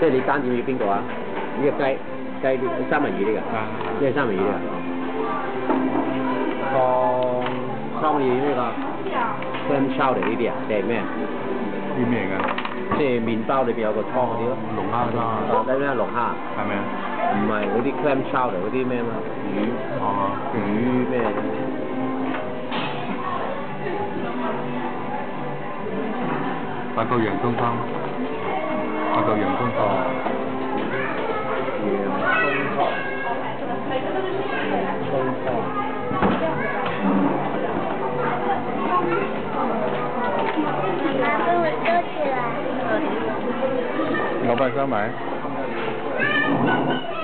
即係你單點要邊個啊？呢個雞雞三文魚呢個，啊呢個三文魚呢個。放三文魚呢個 clam chowder 呢啲啊，定係咩啊？啲咩㗎？即係麵包裏邊有個湯嗰啲咯。龍蝦湯啊哦，睇咩龍蝦？係咪啊？唔係嗰啲 clam chowder 嗰啲咩嘛？魚哦，魚咩？八個洋葱湯，八個洋葱湯。妈，帮我收？